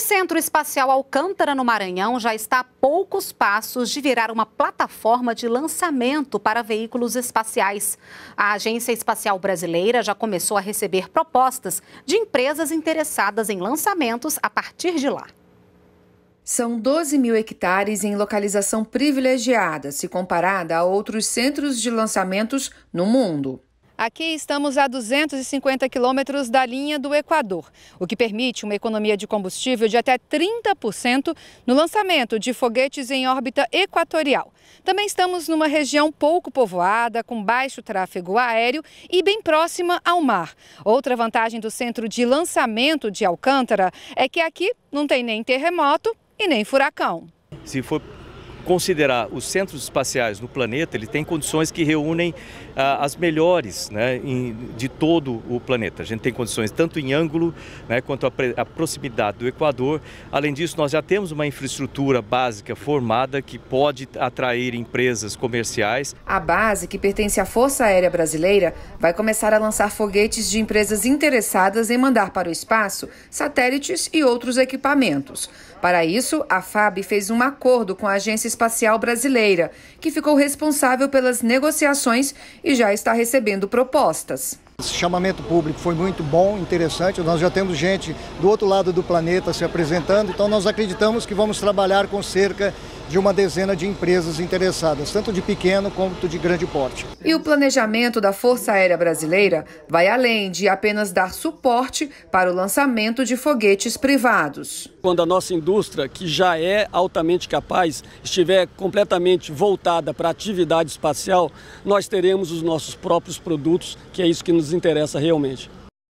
O Centro Espacial Alcântara, no Maranhão, já está a poucos passos de virar uma plataforma de lançamento para veículos espaciais. A Agência Espacial Brasileira já começou a receber propostas de empresas interessadas em lançamentos a partir de lá. São 12 mil hectares em localização privilegiada, se comparada a outros centros de lançamentos no mundo. Aqui estamos a 250 quilômetros da linha do Equador, o que permite uma economia de combustível de até 30% no lançamento de foguetes em órbita equatorial. Também estamos numa região pouco povoada, com baixo tráfego aéreo e bem próxima ao mar. Outra vantagem do centro de lançamento de Alcântara é que aqui não tem nem terremoto e nem furacão. Se for considerar os centros espaciais no planeta, ele tem condições que reúnem ah, as melhores né, em, de todo o planeta. A gente tem condições tanto em ângulo né, quanto a, a, proximidade do Equador. Além disso, nós já temos uma infraestrutura básica formada que pode atrair empresas comerciais. A base, que pertence à Força Aérea Brasileira, vai começar a lançar foguetes de empresas interessadas em mandar para o espaço satélites e outros equipamentos. Para isso, a FAB fez um acordo com a Agência Espacial Brasileira, que ficou responsável pelas negociações e já está recebendo propostas. Esse chamamento público foi muito bom, interessante. Nós já temos gente do outro lado do planeta se apresentando, então nós acreditamos que vamos trabalhar com cerca de uma dezena de empresas interessadas, tanto de pequeno quanto de grande porte. E o planejamento da Força Aérea Brasileira vai além de apenas dar suporte para o lançamento de foguetes privados. Quando a nossa indústria, que já é altamente capaz, estiver completamente voltada para a atividade espacial, nós teremos os nossos próprios produtos, que é isso que nos interessa realmente.